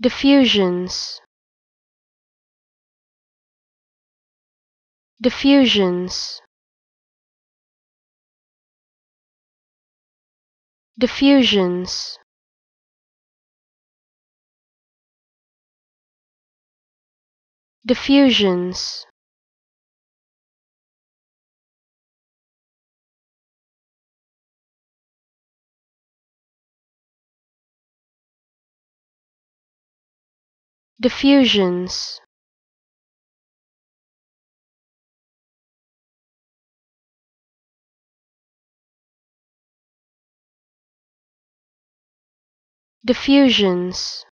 diffusions. Diffusions. Diffusions. Diffusions diffusions. Diffusions